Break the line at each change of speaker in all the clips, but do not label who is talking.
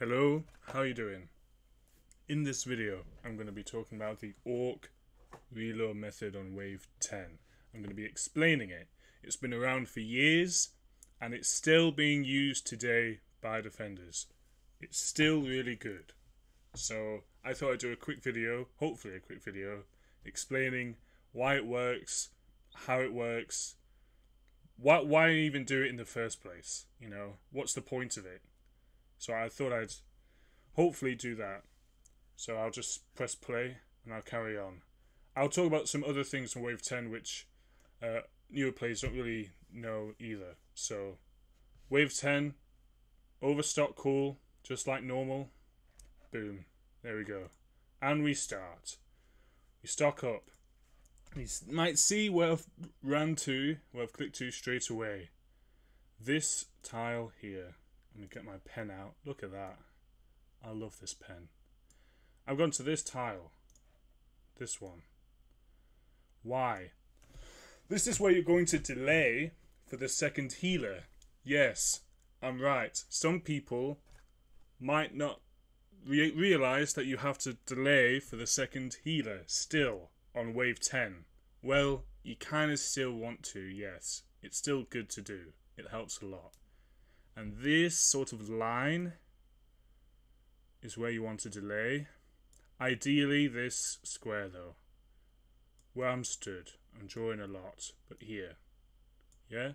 Hello, how are you doing? In this video, I'm going to be talking about the Aukk relure method on Wave 10. I'm going to be explaining it. It's been around for years, and it's still being used today by defenders. It's still really good. So I thought I'd do a quick video, hopefully a quick video, explaining why it works, how it works, why why even do it in the first place? You know, what's the point of it? So I thought I'd hopefully do that. So I'll just press play and I'll carry on. I'll talk about some other things from Wave 10 which uh, newer players don't really know either. So Wave 10, overstock cool, just like normal. Boom. There we go. And we start. We stock up. You might see where I've ran to, where I've clicked to straight away. This tile here. Let me get my pen out. Look at that. I love this pen. I've gone to this tile. This one. Why? This is where you're going to delay for the second healer. Yes, I'm right. Some people might not re realize that you have to delay for the second healer still on wave 10. Well, you kind of still want to, yes. It's still good to do. It helps a lot. And this sort of line is where you want to delay. Ideally this square though. Where I'm stood. I'm drawing a lot. But here. Yeah?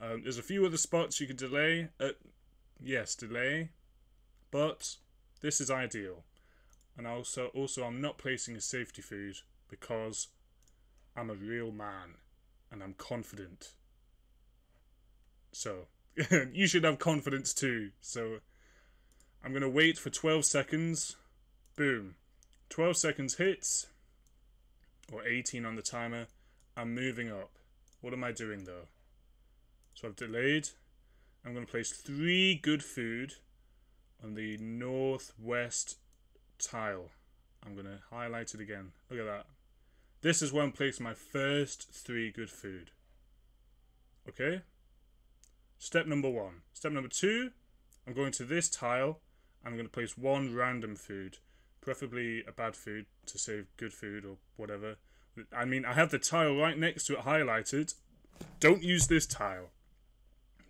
Um, there's a few other spots you can delay. Uh, yes, delay. But this is ideal. And also, also I'm not placing a safety food because I'm a real man and I'm confident. So, you should have confidence too. So, I'm going to wait for 12 seconds. Boom. 12 seconds hits, or 18 on the timer. I'm moving up. What am I doing though? So I've delayed. I'm going to place three good food on the northwest tile. I'm going to highlight it again. Look at that. This is where I'm placing my first three good food. Okay? Step number one. Step number two, I'm going to this tile. I'm going to place one random food, preferably a bad food to save good food or whatever. I mean, I have the tile right next to it highlighted. Don't use this tile.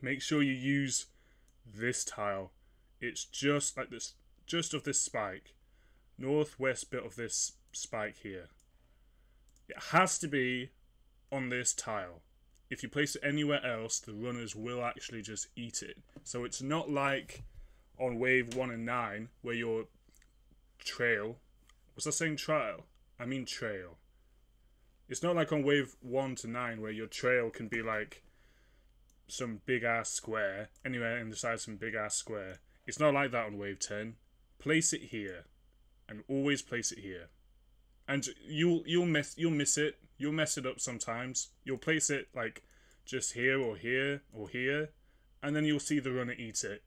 Make sure you use this tile. It's just like this, just of this spike. Northwest bit of this spike here. It has to be on this tile. If you place it anywhere else, the runners will actually just eat it. So it's not like on wave 1 and 9 where your trail... Was I saying trial? I mean trail. It's not like on wave 1 to 9 where your trail can be like some big ass square, anywhere inside some big ass square. It's not like that on wave 10. Place it here. And always place it here and you'll you'll miss you'll miss it. You'll mess it up sometimes. You'll place it like just here or here or here, and then you'll see the runner eat it.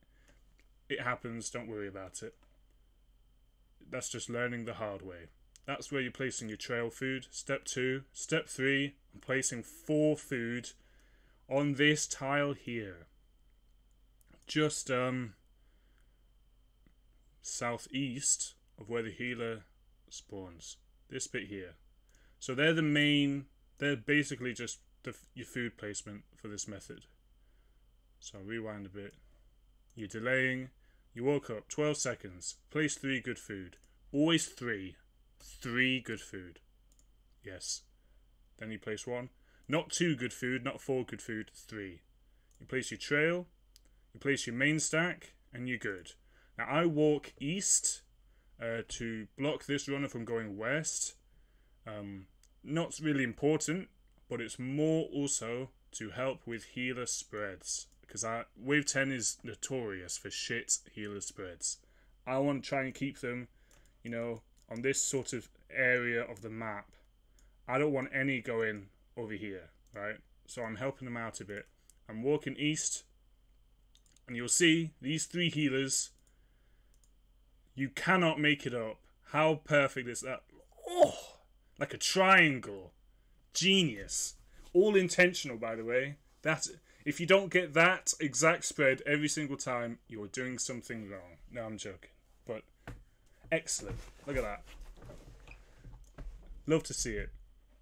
It happens. Don't worry about it. That's just learning the hard way. That's where you're placing your trail food. Step two. Step three. I'm placing four food on this tile here. Just um southeast of where the healer spawns this bit here. So they're the main, they're basically just the, your food placement for this method. So I'll rewind a bit. You're delaying, you woke up, 12 seconds, place three good food. Always three. Three good food. Yes. Then you place one. Not two good food, not four good food, three. You place your trail, you place your main stack, and you're good. Now I walk east uh, to block this runner from going west. Um, not really important, but it's more also to help with healer spreads. Because Wave 10 is notorious for shit healer spreads. I want to try and keep them, you know, on this sort of area of the map. I don't want any going over here, right? So I'm helping them out a bit. I'm walking east, and you'll see these three healers you cannot make it up. How perfect is that? Oh, like a triangle. Genius. All intentional, by the way. That If you don't get that exact spread every single time, you're doing something wrong. No, I'm joking. But excellent. Look at that. Love to see it.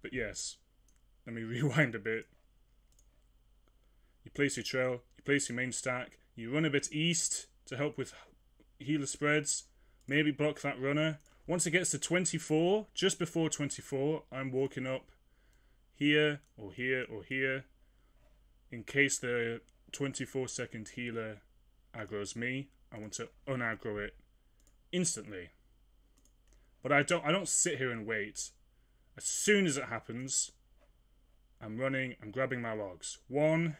But yes, let me rewind a bit. You place your trail, you place your main stack, you run a bit east to help with healer spreads, maybe block that runner. Once it gets to 24, just before 24, I'm walking up here or here or here in case the 24 second healer aggroes me. I want to unaggro it instantly. But I don't I don't sit here and wait. As soon as it happens, I'm running, I'm grabbing my logs. One,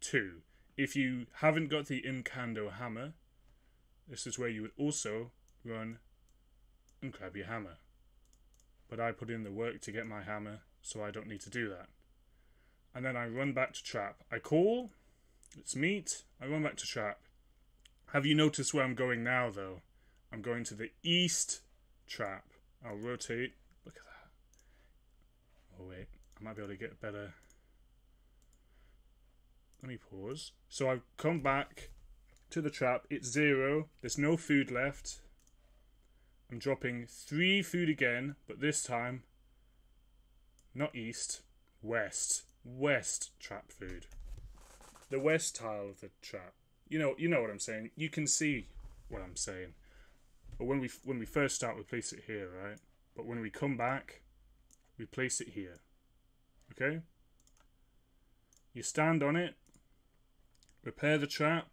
two. If you haven't got the Incando hammer, this is where you would also run and grab your hammer. But I put in the work to get my hammer, so I don't need to do that. And then I run back to trap. I call, it's meat, I run back to trap. Have you noticed where I'm going now, though? I'm going to the east trap. I'll rotate. Look at that. Oh, wait. I might be able to get better. Let me pause. So I've come back to the trap. It's zero. There's no food left. I'm dropping three food again, but this time not east, west. West trap food. The west tile of the trap. You know, you know what I'm saying. You can see what I'm saying. But when we when we first start, we place it here, right? But when we come back, we place it here. Okay? You stand on it, repair the trap.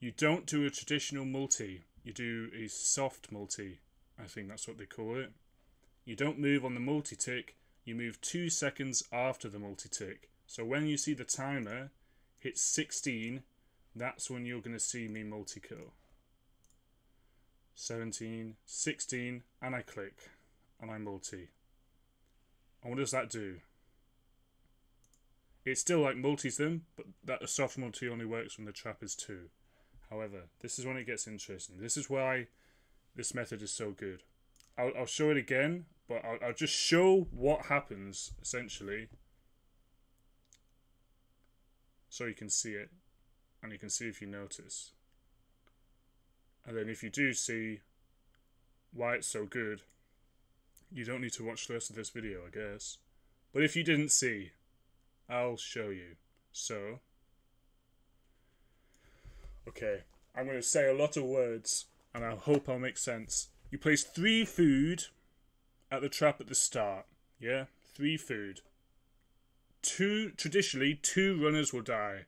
You don't do a traditional multi. You do a soft multi. I think that's what they call it. You don't move on the multi tick. You move two seconds after the multi tick. So when you see the timer hit 16, that's when you're going to see me multi kill. 17, 16, and I click, and I multi. And what does that do? It still like multis them, but that soft multi only works when the trap is 2. However, this is when it gets interesting. This is why this method is so good. I'll, I'll show it again, but I'll, I'll just show what happens, essentially, so you can see it, and you can see if you notice. And then if you do see why it's so good, you don't need to watch the rest of this video, I guess. But if you didn't see, I'll show you. So, okay, I'm going to say a lot of words, and I hope I'll make sense. You place three food at the trap at the start, yeah? Three food. Two, traditionally, two runners will die.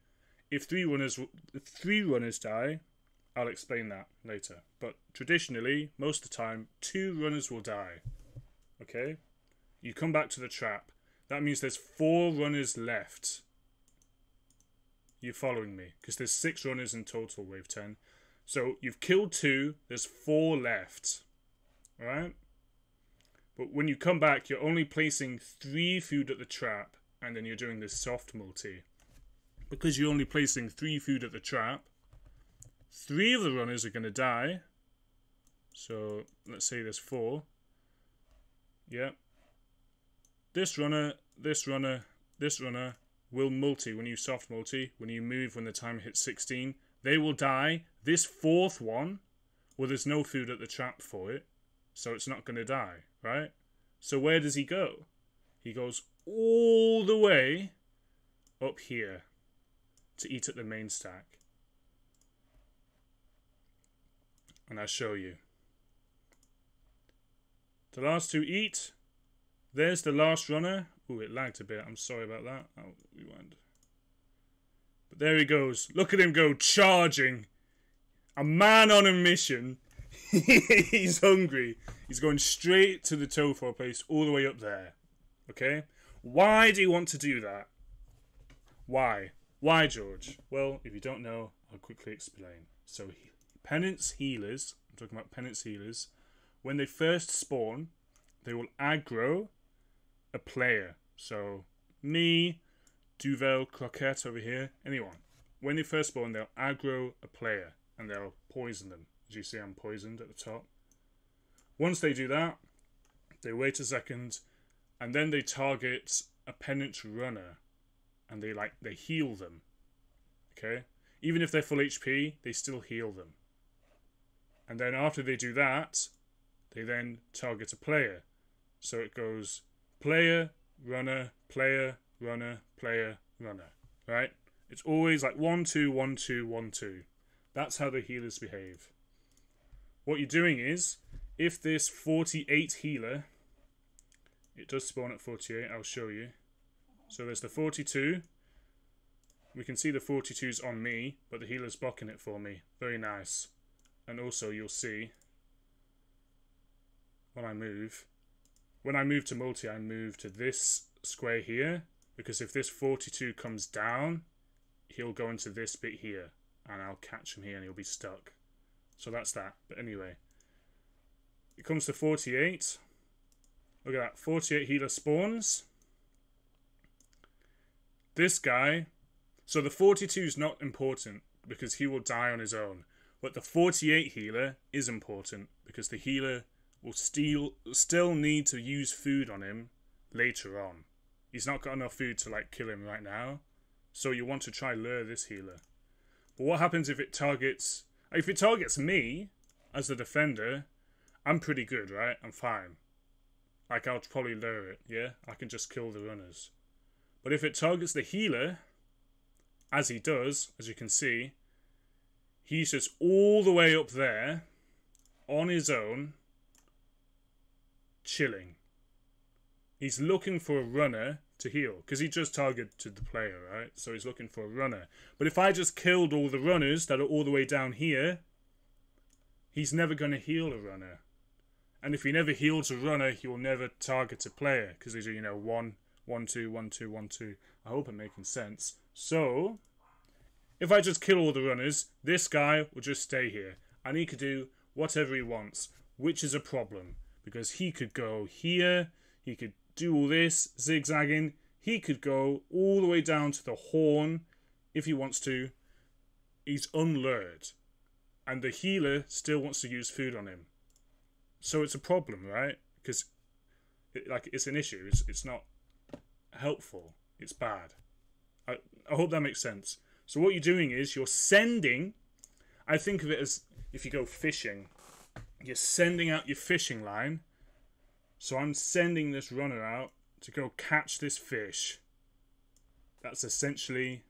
If three runners, if three runners die, I'll explain that later. But traditionally, most of the time, two runners will die. Okay? You come back to the trap. That means there's four runners left. You're following me? Because there's six runners in total, wave 10. So you've killed two, there's four left. Alright? But when you come back, you're only placing three food at the trap, and then you're doing this soft multi. Because you're only placing three food at the trap, three of the runners are going to die. So let's say there's four. Yep. This runner, this runner, this runner will multi when you soft multi, when you move when the timer hits 16. They will die. This fourth one, well, there's no food at the trap for it, so it's not going to die, right? So where does he go? He goes all the way up here to eat at the main stack. And I show you. The last two eat. There's the last runner. Ooh, it lagged a bit. I'm sorry about that. I'll rewind. But there he goes. Look at him go charging. A man on a mission. He's hungry. He's going straight to the tofu place all the way up there. Okay? Why do you want to do that? Why? Why, George? Well, if you don't know, I'll quickly explain. So, penance healers, I'm talking about penance healers, when they first spawn, they will aggro a player. So, me, Duvel, Croquette over here, anyone. When they first spawn, they'll aggro a player and they'll poison them. As you see, I'm poisoned at the top. Once they do that, they wait a second and then they target a penance runner. and they like they heal them. Okay? Even if they're full HP, they still heal them. And then after they do that, they then target a player. So it goes player, runner, player, runner, player, runner. Right? It's always like one, two, one, two, one, two. That's how the healers behave. What you're doing is, if this 48 healer, it does spawn at 48, I'll show you. So there's the 42. We can see the 42's on me, but the healer's blocking it for me. Very nice. And also you'll see, when I move, when I move to multi, I move to this square here, because if this 42 comes down, he'll go into this bit here, and I'll catch him here and he'll be stuck. So that's that. But anyway, it comes to 48. Look at that, 48 healer spawns. This guy, so the 42 is not important because he will die on his own. But the 48 healer is important because the healer will still still need to use food on him later on. He's not got enough food to like kill him right now. So you want to try lure this healer. But what happens if it targets if it targets me as the defender, I'm pretty good, right? I'm fine. Like I'll probably lure it, yeah? I can just kill the runners. But if it targets the healer, as he does, as you can see, he's just all the way up there on his own, chilling. He's looking for a runner to heal because he just targeted the player, right? So he's looking for a runner. But if I just killed all the runners that are all the way down here, he's never going to heal a runner. And if he never heals a runner, he will never target a player because these are, you know, one, one, two, one, two, one, two. I hope I'm making sense. So, if I just kill all the runners, this guy will just stay here. And he could do whatever he wants, which is a problem. Because he could go here, he could do all this, zigzagging. He could go all the way down to the horn if he wants to. He's unlured. And the healer still wants to use food on him. So it's a problem, right? Because, it, like, it's an issue. It's, it's not helpful. It's bad. I, I hope that makes sense. So what you're doing is you're sending. I think of it as if you go fishing, you're sending out your fishing line. So I'm sending this runner out to go catch this fish. That's essentially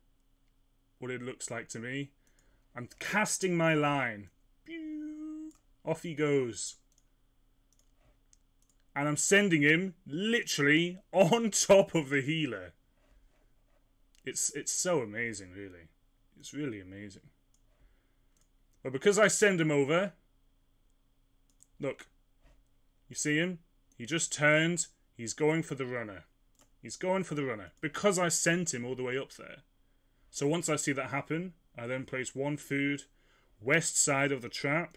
what it looks like to me. I'm casting my line. Off he goes. And I'm sending him literally on top of the healer. It's it's so amazing, really. It's really amazing. But because I send him over, look, you see him? He just turned. He's going for the runner. He's going for the runner because I sent him all the way up there. So once I see that happen, I then place one food west side of the trap.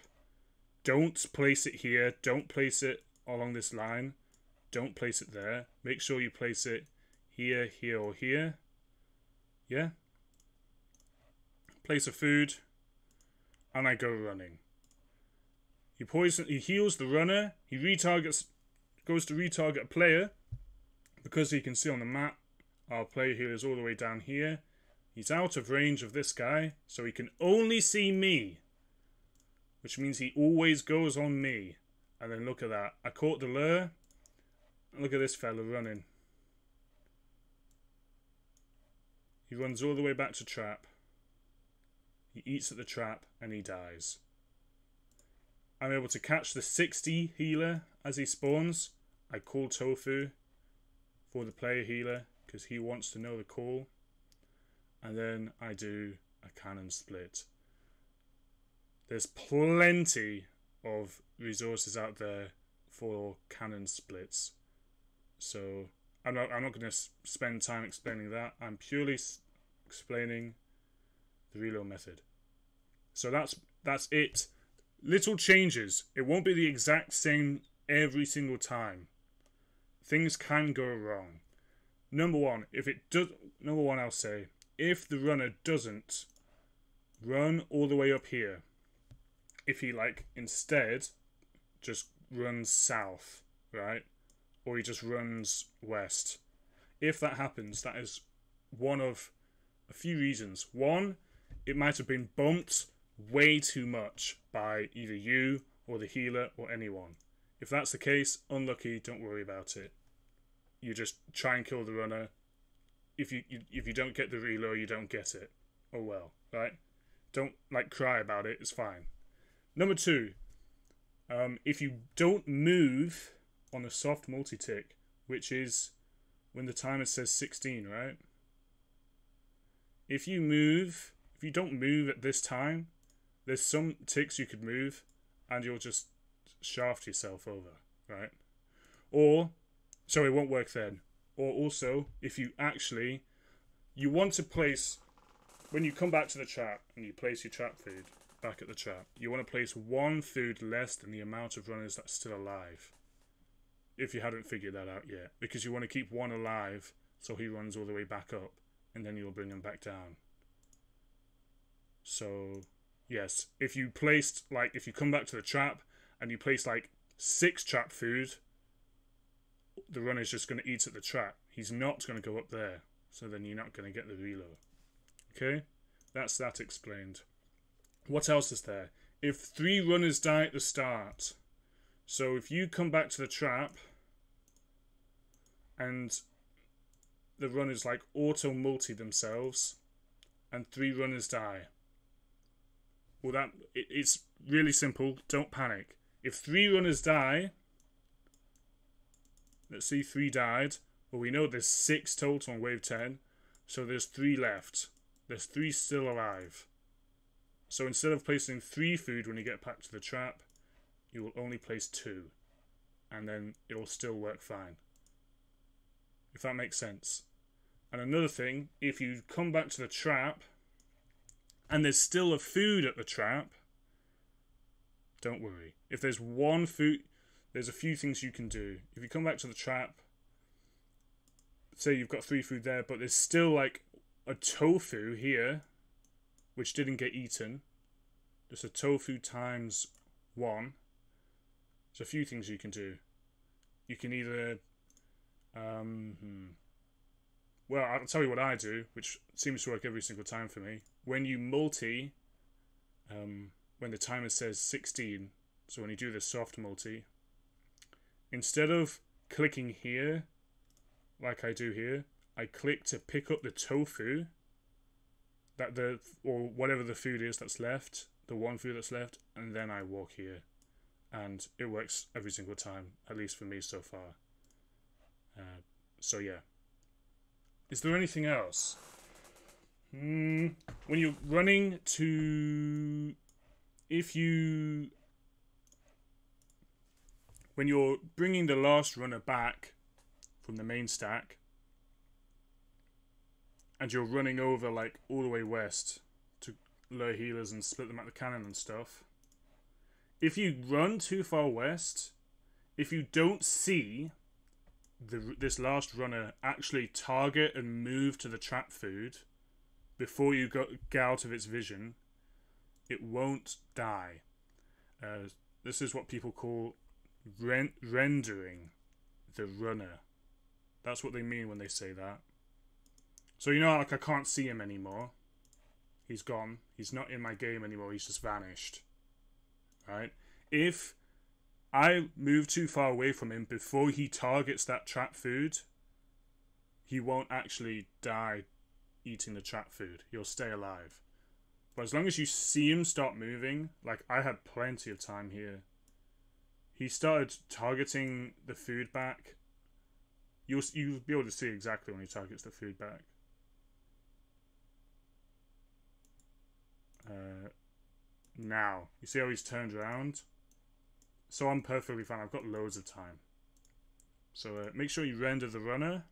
Don't place it here. Don't place it along this line. Don't place it there. Make sure you place it here, here, or here. Yeah? Place a food. And I go running. He poison he heals the runner. He retargets goes to retarget a player because he can see on the map our player here is all the way down here. He's out of range of this guy, so he can only see me. Which means he always goes on me. And then look at that. I caught the lure. Look at this fella running. He runs all the way back to trap. He eats at the trap and he dies. I'm able to catch the 60 healer as he spawns. I call Tofu for the player healer because he wants to know the call. And then I do a cannon split. There's plenty of resources out there for cannon splits. So I'm not, I'm not going to spend time explaining that. I'm purely explaining the relure method. So that's that's it. Little changes. It won't be the exact same every single time. Things can go wrong. Number one, if it does, number one, I'll say, if the runner doesn't run all the way up here, if he like instead just runs south, right? Or he just runs west. If that happens, that is one of a few reasons. One, it might have been bumped way too much by either you or the healer or anyone. If that's the case, unlucky, don't worry about it. You just try and kill the runner. If you, you if you don't get the relure, you don't get it. Oh well, right? Don't like cry about it. It's fine. Number two, um, if you don't move on a soft multi tick, which is when the timer says 16, right? If you move, if you don't move at this time, there's some ticks you could move and you'll just shaft yourself over, right? Or, so it won't work then. Or also, if you actually, you want to place, when you come back to the trap and you place your trap food back at the trap, you want to place one food less than the amount of runners that's still alive if you hadn't figured that out yet, because you want to keep one alive so he runs all the way back up, and then you'll bring him back down. So, yes, if you placed, like, if you come back to the trap and you place, like, six trap food, the runner's just going to eat at the trap. He's not going to go up there, so then you're not going to get the relure. Okay? That's that explained. What else is there? If three runners die at the start, so if you come back to the trap and the runners like auto multi themselves and three runners die. Well that it, it's really simple, don't panic. If three runners die, let's see three died. Well we know there's six total on wave ten, so there's three left. There's three still alive. So instead of placing three food when you get back to the trap, you will only place two, and then it will still work fine. If that makes sense. And another thing, if you come back to the trap, and there's still a food at the trap, don't worry. If there's one food, there's a few things you can do. If you come back to the trap, say you've got three food there, but there's still like a tofu here, which didn't get eaten. Just a tofu times one. There's a few things you can do. You can either, um, hmm. Well, I'll tell you what I do, which seems to work every single time for me. When you multi, um, when the timer says 16, so when you do the soft multi, instead of clicking here, like I do here, I click to pick up the tofu, that the or whatever the food is that's left, the one food that's left, and then I walk here and it works every single time, at least for me so far. Uh, so yeah. Is there anything else? Mm, when you're running to, if you, when you're bringing the last runner back from the main stack, and you're running over like all the way west to lure healers and split them at the cannon and stuff if you run too far west, if you don't see the this last runner actually target and move to the trap food before you get out of its vision, it won't die. Uh, this is what people call ren- rendering the runner. That's what they mean when they say that. So you know, like I can't see him anymore. He's gone. He's not in my game anymore. He's just vanished right? If I move too far away from him before he targets that trap food, he won't actually die eating the trap food. He'll stay alive. But as long as you see him start moving, like I had plenty of time here. He started targeting the food back. You'll you'll be able to see exactly when he targets the food back. Uh, now. You see how he's turned around? So I'm perfectly fine. I've got loads of time. So uh, make sure you render the runner.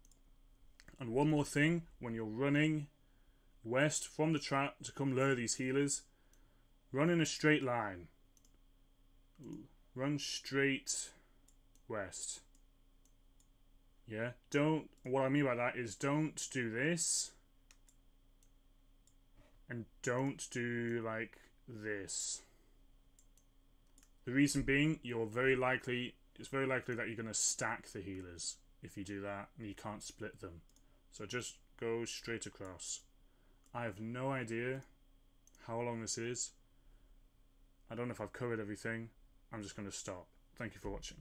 And one more thing, when you're running west from the trap to come lure these healers, run in a straight line. Run straight west. Yeah, don't, what I mean by that is don't do this. And don't do like this. The reason being, you're very likely, it's very likely that you're going to stack the healers if you do that and you can't split them. So just go straight across. I have no idea how long this is. I don't know if I've covered everything. I'm just going to stop. Thank you for watching.